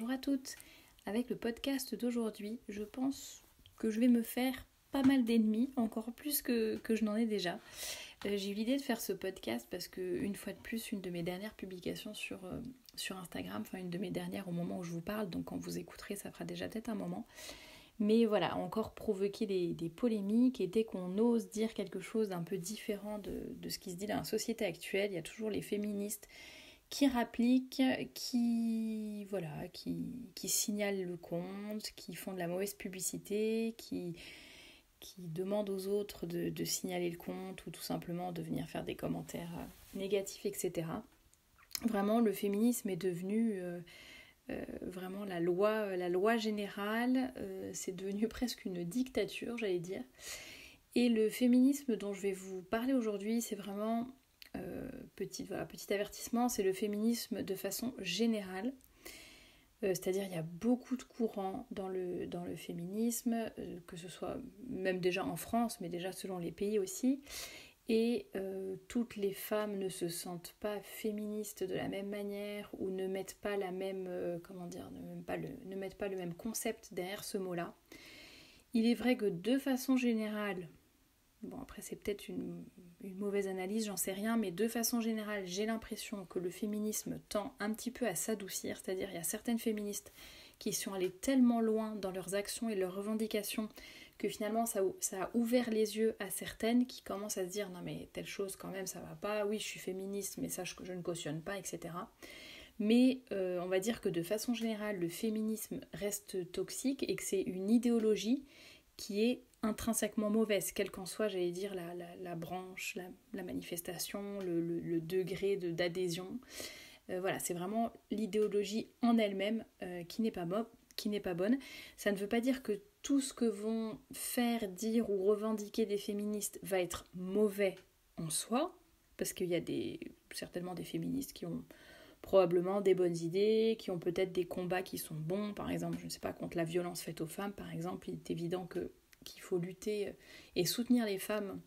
bonjour à toutes. Avec le podcast d'aujourd'hui, je pense que je vais me faire pas mal d'ennemis, encore plus que, que je n'en ai déjà. Euh, j'ai eu l'idée de faire ce podcast parce que, une fois de plus, une de mes dernières publications sur, euh, sur Instagram, enfin une de mes dernières au moment où je vous parle, donc quand vous écouterez, ça fera déjà peut-être un moment. Mais voilà, encore provoquer des, des polémiques et dès qu'on ose dire quelque chose d'un peu différent de, de ce qui se dit dans la société actuelle, il y a toujours les féministes qui rappliquent, qui voilà, qui, qui signalent le compte, qui font de la mauvaise publicité, qui, qui demandent aux autres de, de, signaler le compte ou tout simplement de venir faire des commentaires euh, négatifs, etc. Vraiment, le féminisme est devenu euh, euh, vraiment la loi, la loi générale, c'est devenu presque une dictature, j'allais dire. Et le féminisme dont je vais vous parler aujourd'hui, c'est vraiment petit, voilà, petit avertissement, c'est le féminisme de façon générale. Euh, C'est-à-dire il y a beaucoup de courants dans le, féminisme, euh, que ce soit même déjà en France, mais déjà selon les pays aussi. Et euh, toutes les femmes ne se sentent pas féministes de la même manière ou ne mettent pas la même, euh, comment dire, ne mettent, pas le, ne mettent pas le même concept derrière ce mot-là. Il est vrai que de façon générale, Bon, après, c'est peut-être une, mauvaise analyse, j'en sais rien, mais de façon générale, j'ai l'impression que le féminisme tend un petit peu à s'adoucir, c'est-à-dire il y a certaines féministes qui sont allées tellement loin dans leurs actions et leurs revendications que finalement ça, ça a ouvert les yeux à certaines qui commencent à se dire non mais telle chose quand même ça va pas, oui je suis féministe mais ça je, je ne cautionne pas, etc. Mais euh, on va dire que de façon générale le féminisme reste toxique et que c'est une idéologie qui est intrinsèquement mauvaise, quelle qu'en soit, j'allais dire, la, la, branche, la, manifestation, le, le, degré d'adhésion. Euh, voilà, c'est vraiment l'idéologie en elle-même euh, qui n'est pas, qui pas bonne. Ça ne veut pas dire que tout ce que vont faire, dire ou revendiquer des féministes va être mauvais en soi, parce qu'il y a des, certainement des féministes qui ont probablement des bonnes idées, qui ont peut-être des combats qui sont bons, par exemple, je ne sais pas, contre la violence faite aux femmes, par exemple, il est évident que qu'il faut lutter et soutenir les femmes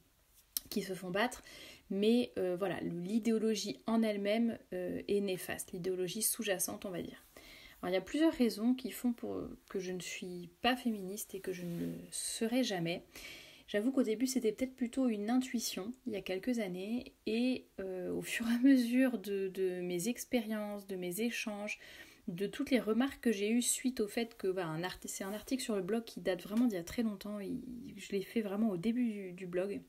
qui se font battre, mais euh, voilà, l'idéologie en elle-même euh, est néfaste, l'idéologie sous-jacente, on va dire. Alors, il y a plusieurs raisons qui font pour que je ne suis pas féministe et que je ne le serai jamais. J'avoue qu'au début c'était peut-être plutôt une intuition il y a quelques années et euh, au fur et à mesure de mes expériences, de mes échanges, de toutes les remarques que j'ai eues suite au fait que bah, un c'est un article sur le blog qui date vraiment d'il y a très longtemps. Je l'ai fait vraiment au début du, du, blog,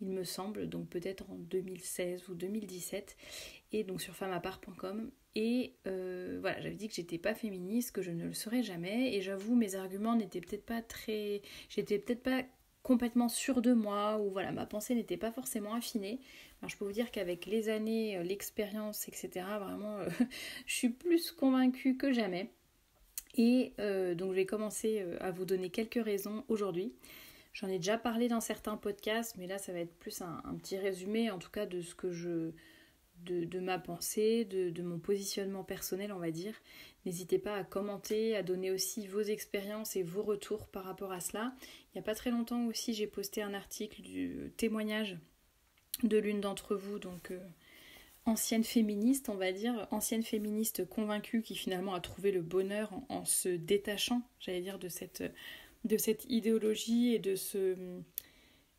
il me semble, donc peut-être en 2016 ou 2017, et donc sur femmeapart.com. Et euh, voilà, j'avais dit que j'étais pas féministe, que je ne le serais jamais, et j'avoue, mes arguments n'étaient peut-être pas très. J'étais peut-être pas complètement sûre de moi, ou voilà, ma pensée n'était pas forcément affinée. Alors, je peux vous dire qu'avec les années, l'expérience, etc., vraiment, euh, je suis plus convaincue que jamais. Et euh, donc, je vais commencer à vous donner quelques raisons aujourd'hui. J'en ai déjà parlé dans certains podcasts, mais là, ça va être plus un, petit résumé, en tout cas, de ce que je. De, de ma pensée, de, de, mon positionnement personnel, on va dire. N'hésitez pas à commenter, à donner aussi vos expériences et vos retours par rapport à cela. Il n'y a pas très longtemps aussi, j'ai posté un article du témoignage de l'une d'entre vous, donc euh, ancienne féministe, on va dire, ancienne féministe convaincue qui finalement a trouvé le bonheur en, se détachant, j'allais dire, de cette, de cette idéologie et de ce.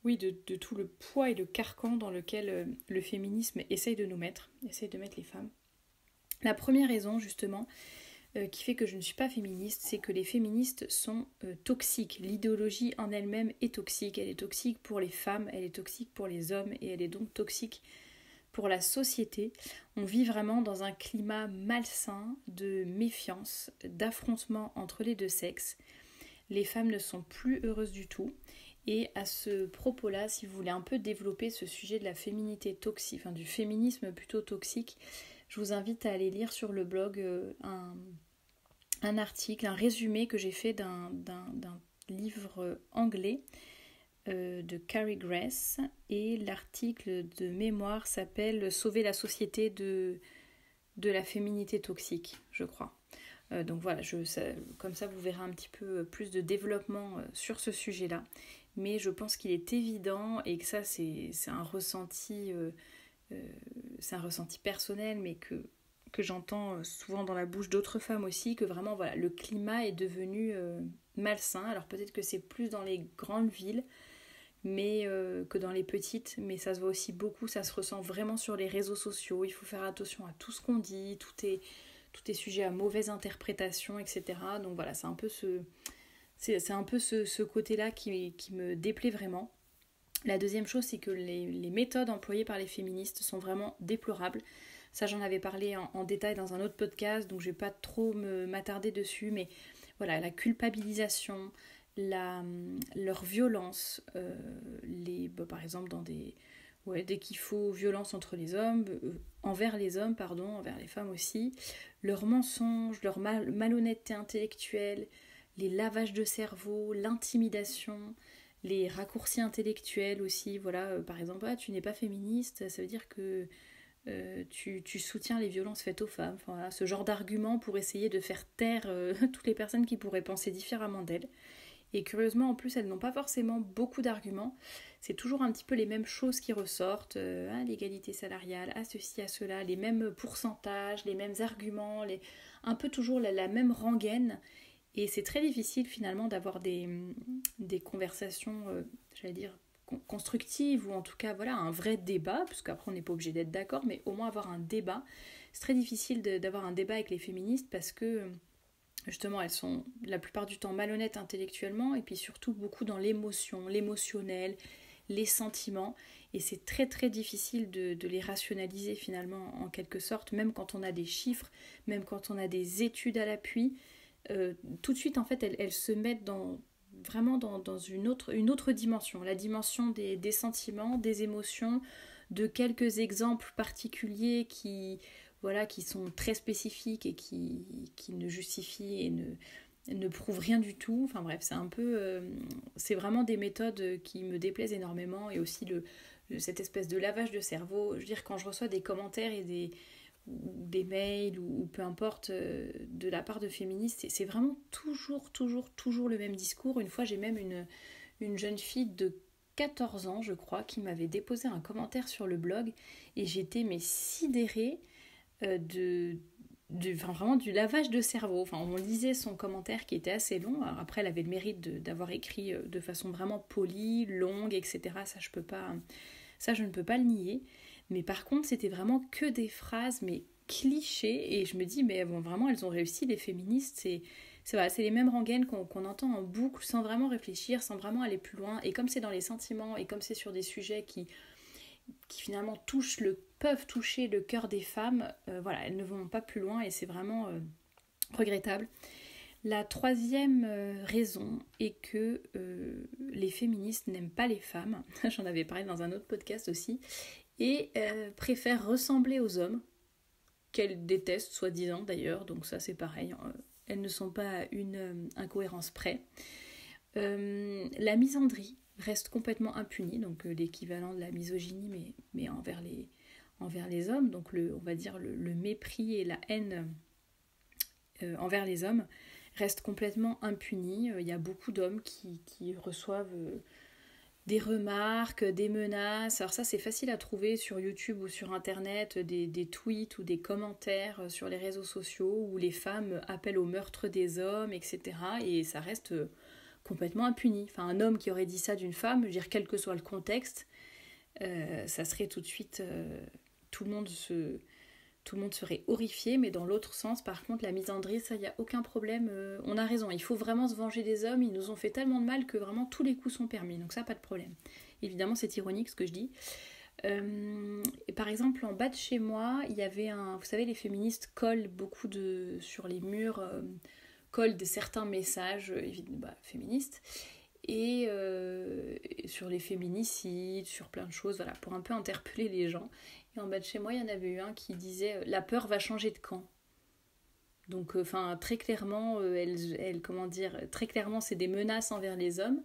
Oui, de, de, tout le poids et le carcan dans lequel euh, le féminisme essaye de nous mettre, essaye de mettre les femmes. La première raison, justement, euh, qui fait que je ne suis pas féministe, c'est que les féministes sont euh, toxiques. L'idéologie en elle-même est toxique. Elle est toxique pour les femmes, elle est toxique pour les hommes et elle est donc toxique pour la société. On vit vraiment dans un climat malsain de méfiance, d'affrontement entre les deux sexes. Les femmes ne sont plus heureuses du tout. Et à ce propos-là, si vous voulez un peu développer ce sujet de la féminité toxique, enfin du féminisme plutôt toxique, je vous invite à aller lire sur le blog euh, un, un, article, un résumé que j'ai fait d'un livre anglais euh, de Carrie Grace et l'article de mémoire s'appelle Sauver la société de, la féminité toxique, je crois. Euh, donc voilà, comme ça vous verrez un petit peu plus de développement sur ce sujet-là. Mais je pense qu'il est évident et que ça c'est un ressenti, euh, euh, c'est un ressenti personnel, mais que, que j'entends souvent dans la bouche d'autres femmes aussi, que vraiment voilà, le climat est devenu malsain. Alors peut-être que c'est plus dans les grandes villes mais que dans les petites, mais ça se voit aussi beaucoup, ça se ressent vraiment sur les réseaux sociaux. Il faut faire attention à tout ce qu'on dit, tout est, tout est sujet à mauvaise interprétation, etc. Donc voilà, c'est un peu ce, c'est un peu ce, côté-là qui, qui, me déplaît vraiment. La deuxième chose, c'est que les, méthodes employées par les féministes sont vraiment déplorables. Ça, j'en avais parlé en, détail dans un autre podcast, donc je vais pas trop m'attarder dessus, mais voilà, la culpabilisation, leur violence, euh, les, bah, par exemple dans des, ouais, dès qu'il faut violence entre les hommes, euh, envers les hommes, pardon, envers les femmes aussi, leurs mensonges, leur malhonnêteté intellectuelle, les lavages de cerveau, l'intimidation, les raccourcis intellectuels aussi. Voilà, euh, par exemple, ah, tu n'es pas féministe, ça veut dire que euh, tu, soutiens les violences faites aux femmes. Ce genre d'argument pour essayer de faire taire euh, toutes les personnes qui pourraient penser différemment d'elles. Et curieusement, en plus, elles n'ont pas forcément beaucoup d'arguments. C'est toujours un petit peu les mêmes choses qui ressortent. Ah, l'égalité salariale, à ceci, à cela, les mêmes pourcentages, les mêmes arguments, un peu toujours la même rengaine. Et c'est très difficile finalement d'avoir des, des conversations, euh, j'allais dire, constructives ou en tout cas voilà un vrai débat, parce qu'après on n'est pas obligé d'être d'accord, mais au moins avoir un débat. C'est très difficile d'avoir un débat avec les féministes parce que justement elles sont la plupart du temps malhonnêtes intellectuellement et puis surtout beaucoup dans l'émotion, l'émotionnel, les sentiments. Et c'est très très difficile de, de, les rationaliser finalement en quelque sorte, même quand on a des chiffres, même quand on a des études à l'appui. Euh, tout de suite, en fait, elles, se mettent dans, vraiment dans, une, autre, une autre dimension, la dimension des, sentiments, des émotions, de quelques exemples particuliers qui, voilà, qui sont très spécifiques et qui, qui ne justifient et ne, ne prouvent rien du tout. Enfin bref, c'est un peu... Euh, c'est vraiment des méthodes qui me déplaisent énormément et aussi le, cette espèce de lavage de cerveau. Je veux dire, quand je reçois des commentaires et des des mails ou, peu importe euh, de la part de féministes, c'est vraiment toujours, toujours, toujours le même discours. Une fois, j'ai même une, une jeune fille de 14 ans, je crois, qui m'avait déposé un commentaire sur le blog et j'étais mais sidérée euh, de, enfin, vraiment du lavage de cerveau. On lisait son commentaire qui était assez long. après, elle avait le mérite d'avoir écrit euh, de façon vraiment polie, longue, etc. Ça, je peux pas, ça, je ne peux pas le nier. Mais par contre, c'était vraiment que des phrases, mais clichés. Et je me dis, mais bon, vraiment, elles ont réussi, les féministes. C'est, c'est, les mêmes rengaines qu'on, entend en boucle sans vraiment réfléchir, sans vraiment aller plus loin. Et comme c'est dans les sentiments et comme c'est sur des sujets qui, qui finalement touchent le, peuvent toucher le cœur des femmes, euh, voilà, elles ne vont pas plus loin et c'est vraiment euh, regrettable. La troisième euh, raison est que les féministes n'aiment pas les femmes. J'en avais parlé dans un autre podcast aussi et euh, préfèrent ressembler aux hommes, qu'elles détestent soi-disant d'ailleurs, donc ça c'est pareil, hein. elles ne sont pas une euh, incohérence près. Euh, la misandrie reste complètement impunie, donc l'équivalent de la misogynie mais, envers, les, hommes, donc le, on va dire le, mépris et la haine envers les hommes reste complètement impunis. Il y a beaucoup d'hommes qui, reçoivent des remarques, des menaces. Alors ça c'est facile à trouver sur YouTube ou sur Internet, des, tweets ou des commentaires sur les réseaux sociaux où les femmes appellent au meurtre des hommes, etc. Et ça reste complètement impuni. Enfin un homme qui aurait dit ça d'une femme, je veux dire quel que soit le contexte, euh, ça serait tout de suite... Euh, tout le monde se tout le monde serait horrifié, mais dans l'autre sens, par contre, la misandrie, ça, il n'y a aucun problème. Euh, on a raison, il faut vraiment se venger des hommes, ils nous ont fait tellement de mal que vraiment tous les coups sont permis, donc ça, pas de problème. Évidemment, c'est ironique ce que je dis. Euh, et par exemple, en bas de chez moi, il y avait un. Vous savez, les féministes collent beaucoup de. sur les murs, euh, collent de certains messages bah, féministes. Et sur les féminicides, sur plein de choses, voilà, pour un peu interpeller les gens. En bas de chez moi, il y en avait eu un qui disait euh, La peur va changer de camp. Donc, euh, enfin, très clairement, euh, comment dire, très clairement, c'est des menaces envers les hommes,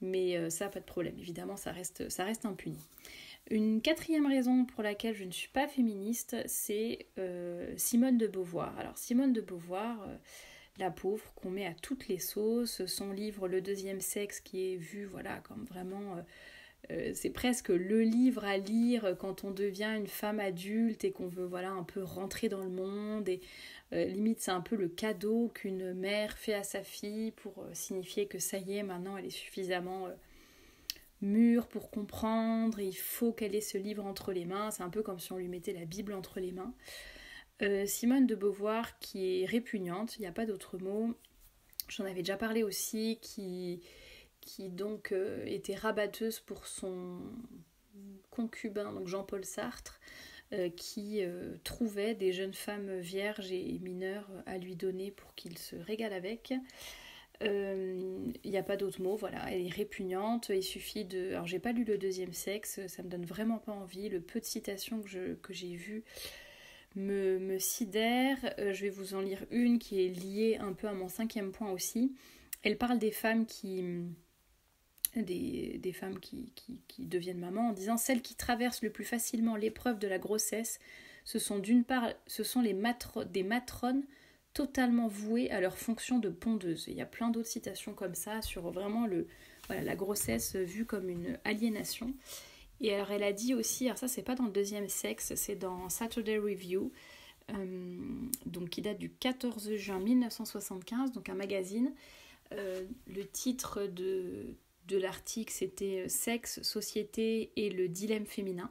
mais ça, pas de problème. Évidemment, ça reste, ça reste impuni. Une quatrième raison pour laquelle je ne suis pas féministe, c'est Simone de Beauvoir. Alors, Simone de Beauvoir, la pauvre qu'on met à toutes les sauces, son livre Le deuxième sexe qui est vu, voilà, comme vraiment euh, c'est presque le livre à lire quand on devient une femme adulte et qu'on veut voilà un peu rentrer dans le monde et euh, limite c'est un peu le cadeau qu'une mère fait à sa fille pour signifier que ça y est maintenant elle est suffisamment mûre pour comprendre il faut qu'elle ait ce livre entre les mains. C'est un peu comme si on lui mettait la Bible entre les mains. Simone de Beauvoir qui est répugnante il n'y a pas d'autre mot. J'en avais déjà parlé aussi qui qui donc euh, était rabatteuse pour son concubin, donc Jean-Paul Sartre, euh, qui euh, trouvait des jeunes femmes vierges et mineures à lui donner pour qu'il se régale avec. Il n'y a pas d'autre mot, voilà, elle est répugnante, il suffit de... Alors j'ai pas lu le deuxième sexe, ça me donne vraiment pas envie, le peu de citations que, que j'ai vues me, me sidère, je vais vous en lire une qui est liée un peu à mon cinquième point aussi. Elle parle des femmes qui des, femmes qui, deviennent mamans en disant celles qui traversent le plus facilement l'épreuve de la grossesse, ce sont d'une part ce sont les des matrones totalement vouées à leur fonction de pondeuse. il y a plein d'autres citations comme ça sur vraiment le, la grossesse vue comme une aliénation. Et alors elle a dit aussi, alors ça c'est pas dans le deuxième sexe, c'est dans Saturday Review, euh, donc qui date du 14 juin 1975, donc un magazine. Euh, le titre de de l'article, c'était euh, Sexe, société et le dilemme féminin.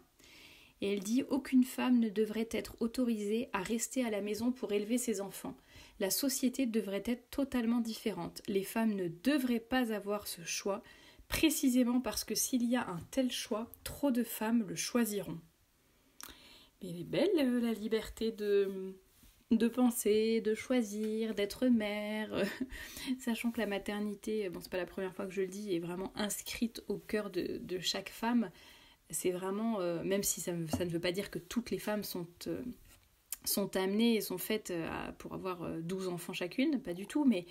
Et elle dit Aucune femme ne devrait être autorisée à rester à la maison pour élever ses enfants. La société devrait être totalement différente. Les femmes ne devraient pas avoir ce choix, précisément parce que s'il y a un tel choix, trop de femmes le choisiront. Mais elle est belle euh, la liberté de, de penser, de choisir, d'être mère, sachant que la maternité, bon c'est pas la première fois que je le dis, est vraiment inscrite au cœur de, chaque femme. C'est vraiment, euh, même si ça, ça, ne veut pas dire que toutes les femmes sont, euh, sont amenées et sont faites euh, pour avoir 12 enfants chacune, pas du tout, mais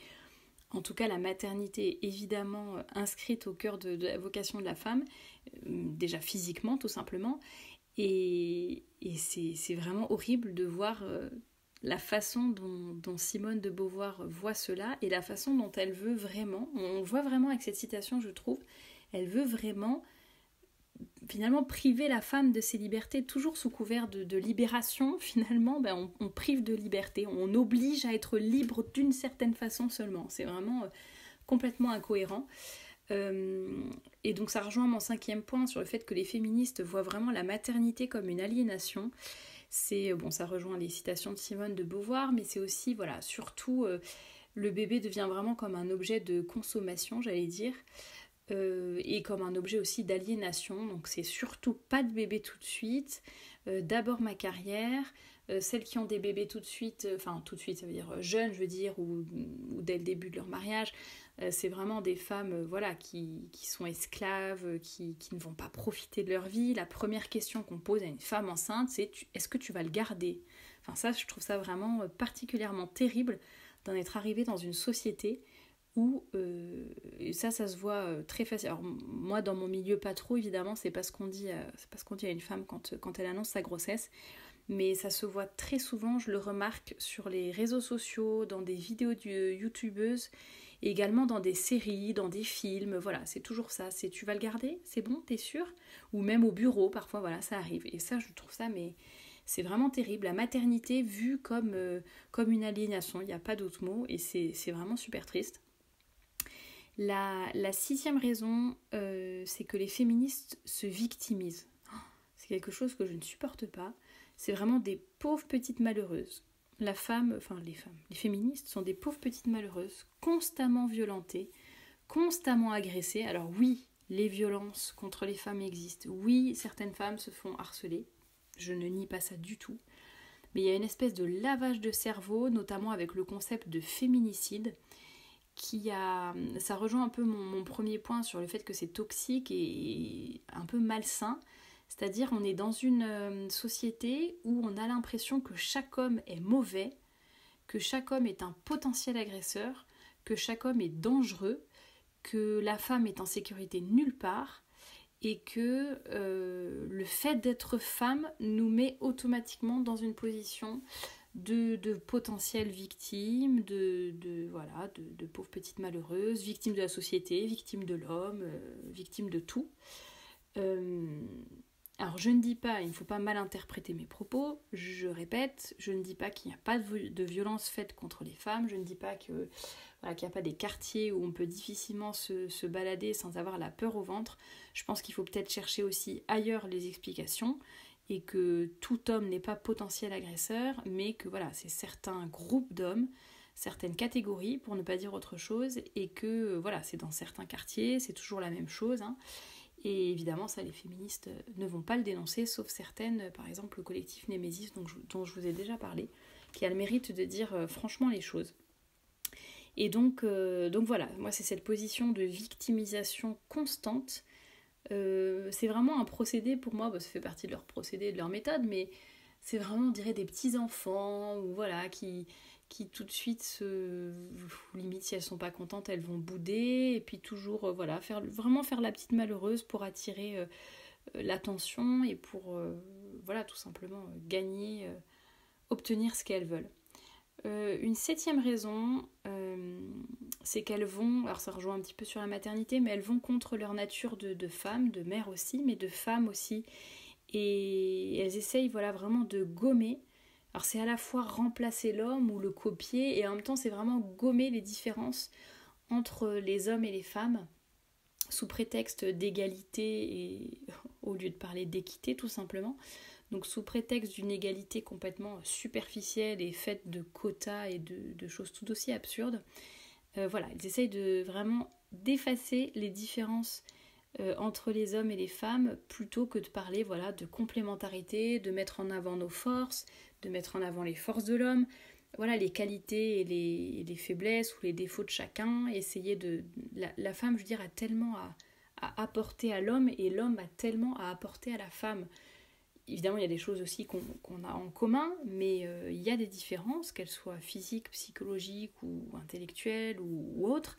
en tout cas la maternité est évidemment inscrite au cœur de, de la vocation de la femme, déjà physiquement tout simplement, et, et c'est vraiment horrible de voir la façon dont, Simone de Beauvoir voit cela et la façon dont elle veut vraiment, on voit vraiment avec cette citation, je trouve, elle veut vraiment finalement priver la femme de ses libertés, toujours sous couvert de, libération, finalement, ben, on, prive de liberté, on oblige à être libre d'une certaine façon seulement. C'est vraiment euh, complètement incohérent. Euh, et donc ça rejoint mon cinquième point sur le fait que les féministes voient vraiment la maternité comme une aliénation c'est bon, ça rejoint les citations de Simone de Beauvoir, mais c'est aussi voilà, surtout euh, le bébé devient vraiment comme un objet de consommation, j'allais dire. Euh, et comme un objet aussi d'aliénation. Donc c'est surtout pas de bébé tout de suite. Euh, d'abord ma carrière. celles qui ont des bébés tout de suite, enfin tout de suite, ça veut dire jeunes, je veux dire, ou, dès le début de leur mariage, euh, c'est vraiment des femmes euh, voilà, qui, sont esclaves, euh, qui, ne vont pas profiter de leur vie. La première question qu'on pose à une femme enceinte, c'est est-ce que tu vas le garder? Enfin ça, je trouve ça vraiment particulièrement terrible d'en être arrivé dans une société où, ça, ça se voit très facile. Alors moi, dans mon milieu, pas trop, évidemment, c'est pas ce qu'on dit, qu'on dit à une femme quand, quand elle annonce sa grossesse mais ça se voit très souvent, je le remarque sur les réseaux sociaux, dans des vidéos de youtubeuses également dans des séries, dans des films, voilà, c'est toujours ça. C'est tu vas le garder, c'est bon, t'es sûr? Ou même au bureau, parfois, voilà, ça arrive. Et ça, je trouve ça, mais c'est vraiment terrible. La maternité vue comme, euh, comme une aliénation, il n'y a pas d'autre mot, et c'est vraiment super triste. La, sixième raison, euh, c'est que les féministes se victimisent. C'est quelque chose que je ne supporte pas. C'est vraiment des pauvres petites malheureuses la femme, enfin les femmes, les féministes sont des pauvres petites malheureuses, constamment violentées, constamment agressées. Alors oui, les violences contre les femmes existent. Oui, certaines femmes se font harceler. Je ne nie pas ça du tout. Mais il y a une espèce de lavage de cerveau, notamment avec le concept de féminicide, qui a. Ça rejoint un peu mon premier point sur le fait que c'est toxique et un peu malsain. C'est-à-dire on est dans une euh, société où on a l'impression que chaque homme est mauvais, que chaque homme est un potentiel agresseur, que chaque homme est dangereux, que la femme est en sécurité nulle part et que euh, le fait d'être femme nous met automatiquement dans une position de, de potentielles victimes, de, voilà, de, pauvres petites malheureuses, victimes de la société, victimes de l'homme, euh, victimes de tout. Alors je ne dis pas, il ne faut pas mal interpréter mes propos, je répète, je ne dis pas qu'il n'y a pas de, violence faite contre les femmes, je ne dis pas qu'il n'y a pas des quartiers où on peut difficilement se, se, balader sans avoir la peur au ventre. Je pense qu'il faut peut-être chercher aussi ailleurs les explications et que tout homme n'est pas potentiel agresseur, mais que voilà, c'est certains groupes d'hommes, certaines catégories, pour ne pas dire autre chose, et que voilà, c'est dans certains quartiers, c'est toujours la même chose. Hein, et évidemment, ça, les féministes ne vont pas le dénoncer, sauf certaines, par exemple le collectif Némésis, dont je, vous ai déjà parlé, qui a le mérite de dire euh, franchement les choses. Et donc, euh, donc voilà, moi c'est cette position de victimisation constante. Euh, c'est vraiment un procédé pour moi, bah, ça fait partie de leur procédé, de leur méthode, mais c'est vraiment, on dirait, des petits enfants, ou voilà, qui, qui tout de suite se limite si elles sont pas contentes elles vont bouder et puis toujours euh, voilà faire vraiment faire la petite malheureuse pour attirer euh, euh, l'attention et pour voilà tout simplement gagner obtenir ce qu'elles veulent. Une septième raison c'est qu'elles vont alors ça rejoint un petit peu sur la maternité mais elles vont contre leur nature de, de femme de mère aussi mais de femme aussi. Et elles essayent voilà vraiment de gommer alors c'est à la fois remplacer l'homme ou le copier et en même temps c'est vraiment gommer les différences entre les hommes et les femmes sous prétexte d'égalité et au lieu de parler d'équité tout simplement. Donc sous prétexte d'une égalité complètement superficielle et faite de quotas et de, choses tout aussi absurdes. Euh, voilà, ils essayent de vraiment d'effacer les différences euh, entre les hommes et les femmes plutôt que de parler voilà de complémentarité, de mettre en avant nos forces, de mettre en avant les forces de l'homme, voilà les qualités et les, faiblesses ou les défauts de chacun, essayer de... La, femme, je veux dire, a tellement à, apporter à l'homme et l'homme a tellement à apporter à la femme. Évidemment, il y a des choses aussi qu'on a en commun, mais euh, il y a des différences, qu'elles soient physiques, psychologiques ou intellectuelles ou, ou, autres,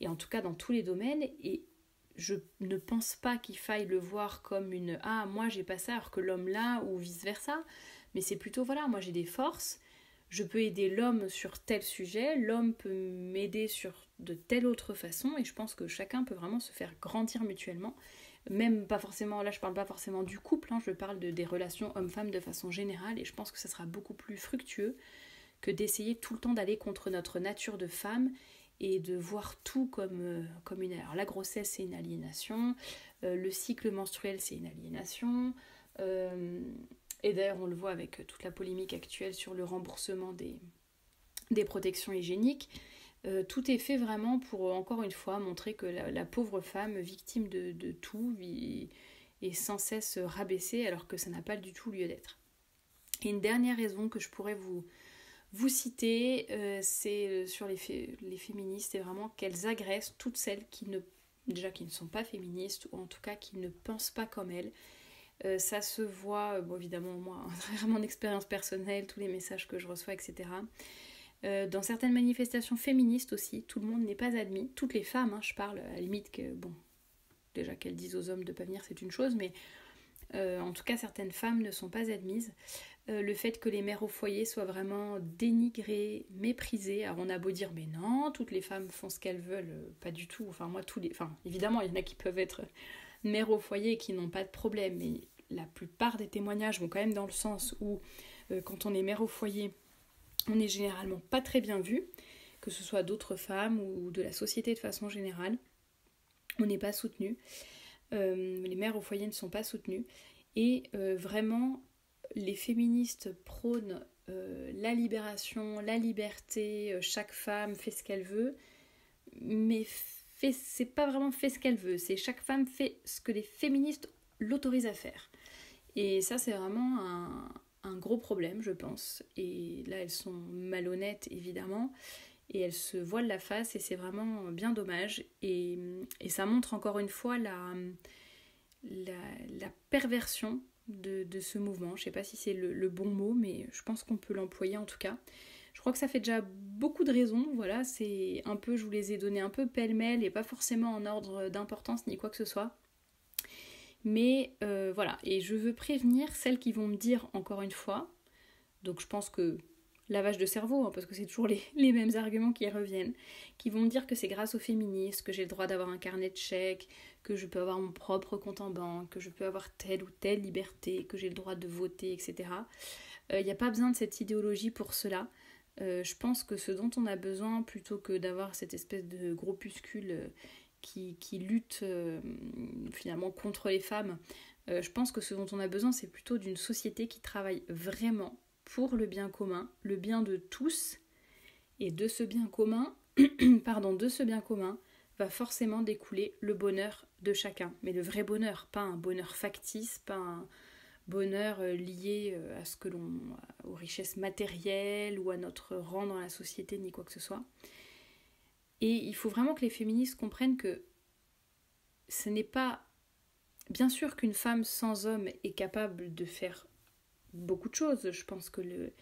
et en tout cas dans tous les domaines. Et je ne pense pas qu'il faille le voir comme une Ah, moi j'ai pas ça alors que l'homme là, ou vice versa mais c'est plutôt voilà, moi j'ai des forces, je peux aider l'homme sur tel sujet, l'homme peut m'aider sur de telle autre façon, et je pense que chacun peut vraiment se faire grandir mutuellement. Même pas forcément, là je parle pas forcément du couple, hein, je parle de, des relations homme-femme de façon générale, et je pense que ça sera beaucoup plus fructueux que d'essayer tout le temps d'aller contre notre nature de femme et de voir tout comme, euh, comme une... Alors la grossesse c'est une aliénation, euh, le cycle menstruel c'est une aliénation, euh, et d'ailleurs, on le voit avec toute la polémique actuelle sur le remboursement des, des protections hygiéniques. Tout est fait vraiment pour, encore une fois, montrer que la, pauvre femme, victime de, de tout, est sans cesse rabaissée alors que ça n'a pas du tout lieu d'être. Et une dernière raison que je pourrais vous, vous citer, euh, c'est euh, sur les, les féministes, c'est vraiment qu'elles agressent toutes celles qui ne, déjà qui ne sont pas féministes, ou en tout cas qui ne pensent pas comme elles, euh, ça se voit, bon, évidemment, moi, à travers mon expérience personnelle, tous les messages que je reçois, etc. Dans certaines manifestations féministes aussi, tout le monde n'est pas admis. Toutes les femmes, hein, je parle, à la limite que, bon, déjà qu'elles disent aux hommes de ne pas venir, c'est une chose, mais en tout cas, certaines femmes ne sont pas admises. Le fait que les mères au foyer soient vraiment dénigrées, méprisées. Alors on a beau dire, mais non, toutes les femmes font ce qu'elles veulent, pas du tout. Enfin, moi, tous les. Enfin, évidemment, il y en a qui peuvent être mères au foyer qui n'ont pas de problème, mais la plupart des témoignages vont quand même dans le sens où euh, quand on est mère au foyer, on n'est généralement pas très bien vu, que ce soit d'autres femmes ou de la société de façon générale. On n'est pas soutenu. Euh, les mères au foyer ne sont pas soutenues. Et euh, vraiment, les féministes prônent la libération, la liberté, chaque femme fait ce qu'elle veut, mais c'est pas vraiment fait ce qu'elle veut, c'est chaque femme fait ce que les féministes l'autorisent à faire. Et ça, c'est vraiment un, gros problème, je pense. Et là, elles sont malhonnêtes, évidemment, et elles se voilent la face, et c'est vraiment bien dommage. Et, ça montre encore une fois la, perversion de, ce mouvement. Je sais pas si c'est le bon mot, mais je pense qu'on peut l'employer en tout cas. Je crois que ça fait déjà beaucoup de raisons. Voilà, c'est un peu, je vous les ai donné un peu pêle-mêle et pas forcément en ordre d'importance ni quoi que ce soit. Mais euh, voilà, et je veux prévenir celles qui vont me dire encore une fois, donc je pense que lavage de cerveau, hein, parce que c'est toujours les, les, mêmes arguments qui reviennent, qui vont me dire que c'est grâce aux féministes que j'ai le droit d'avoir un carnet de chèques, que je peux avoir mon propre compte en banque, que je peux avoir telle ou telle liberté, que j'ai le droit de voter, etc. Il n'y a pas besoin de cette idéologie pour cela. Euh, je pense que ce dont on a besoin, plutôt que d'avoir cette espèce de groupuscule euh, qui, qui lutte euh, finalement contre les femmes, je pense que ce dont on a besoin, c'est plutôt d'une société qui travaille vraiment pour le bien commun, le bien de tous, et de ce bien commun, pardon, de ce bien commun va forcément découler le bonheur de chacun, mais le vrai bonheur, pas un bonheur factice, pas un, bonheur euh, lié euh, à ce que l'on aux richesses matérielles ou à notre rang dans la société ni quoi que ce soit. Et il faut vraiment que les féministes comprennent que ce n'est pas bien sûr qu'une femme sans homme est capable de faire beaucoup de choses, je pense que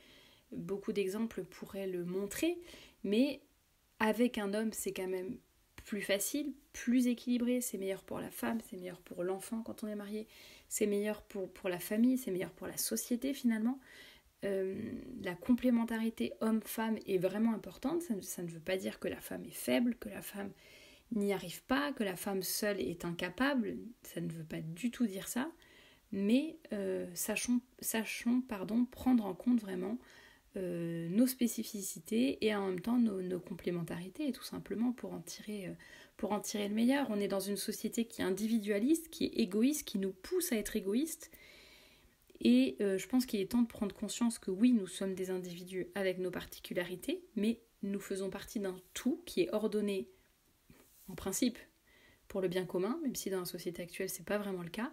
beaucoup d'exemples pourraient le montrer, mais avec un homme, c'est quand même plus facile, plus équilibré, c'est meilleur pour la femme, c'est meilleur pour l'enfant quand on est marié, c'est meilleur pour, la famille, c'est meilleur pour la société finalement. Euh, la complémentarité homme-femme est vraiment importante, ça, ne veut pas dire que la femme est faible, que la femme n'y arrive pas, que la femme seule est incapable, ça ne veut pas du tout dire ça, mais euh, sachons, sachons prendre en compte vraiment euh, nos spécificités et en même temps nos, complémentarités, et tout simplement pour en, tirer, euh, pour en tirer le meilleur. On est dans une société qui est individualiste, qui est égoïste, qui nous pousse à être égoïste. Et euh, je pense qu'il est temps de prendre conscience que oui, nous sommes des individus avec nos particularités, mais nous faisons partie d'un tout qui est ordonné en principe pour le bien commun, même si dans la société actuelle c'est pas vraiment le cas,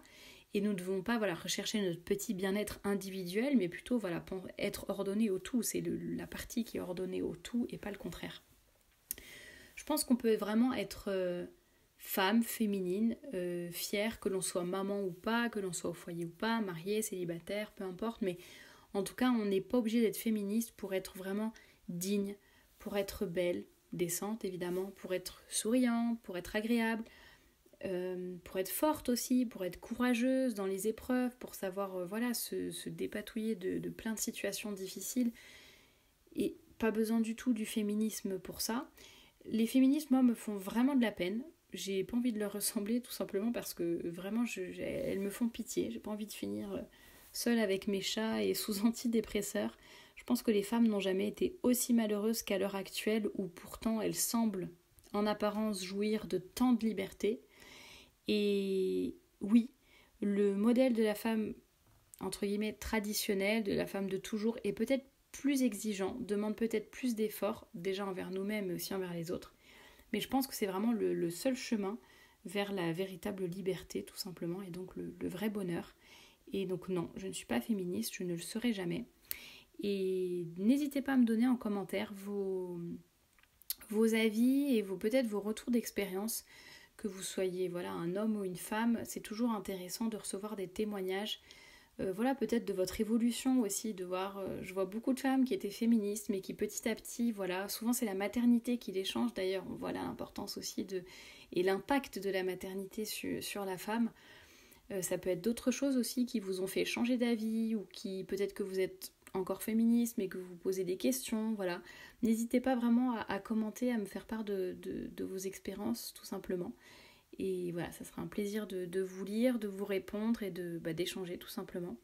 et nous ne devons pas voilà, rechercher notre petit bien-être individuel, mais plutôt voilà, être ordonné au tout. C'est la partie qui est ordonnée au tout et pas le contraire. Je pense qu'on peut vraiment être euh, femme, féminine, euh, fière, que l'on soit maman ou pas, que l'on soit au foyer ou pas, mariée, célibataire, peu importe, mais en tout cas, on n'est pas obligé d'être féministe pour être vraiment digne, pour être belle, décente évidemment, pour être souriante, pour être agréable, euh, pour être forte aussi, pour être courageuse dans les épreuves, pour savoir euh, voilà se, dépatouiller de, plein de situations difficiles. Et pas besoin du tout du féminisme pour ça. Les féministes, moi, me font vraiment de la peine. J'ai pas envie de leur ressembler tout simplement parce que vraiment, elles me font pitié. J'ai pas envie de finir euh, seule avec mes chats et sous antidépresseurs. Je pense que les femmes n'ont jamais été aussi malheureuses qu'à l'heure actuelle où pourtant elles semblent en apparence jouir de tant de liberté. Et oui, le modèle de la femme, entre guillemets, traditionnelle, de la femme de toujours, est peut-être plus exigeant, demande peut-être plus d'efforts, déjà envers nous-mêmes, mais aussi envers les autres. Mais je pense que c'est vraiment le, seul chemin vers la véritable liberté, tout simplement, et donc le, vrai bonheur. Et donc non, je ne suis pas féministe, je ne le serai jamais. Et n'hésitez pas à me donner en commentaire vos, vos avis et vos peut-être vos retours d'expérience que vous soyez voilà un homme ou une femme, c'est toujours intéressant de recevoir des témoignages. Euh, voilà peut-être de votre évolution aussi, de voir, euh, je vois beaucoup de femmes qui étaient féministes, mais qui petit à petit, voilà, souvent c'est la maternité qui les change. D'ailleurs, voilà l'importance aussi de et l'impact de la maternité sur, la femme. Euh, ça peut être d'autres choses aussi qui vous ont fait changer d'avis ou qui peut-être que vous êtes encore féministe mais que vous posez des questions, voilà. N'hésitez pas vraiment à, commenter, à me faire part de, vos expériences tout simplement. Et voilà, ça sera un plaisir de, vous lire, de vous répondre et bah, d'échanger tout simplement.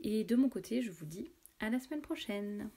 Et de mon côté, je vous dis à la semaine prochaine.